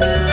you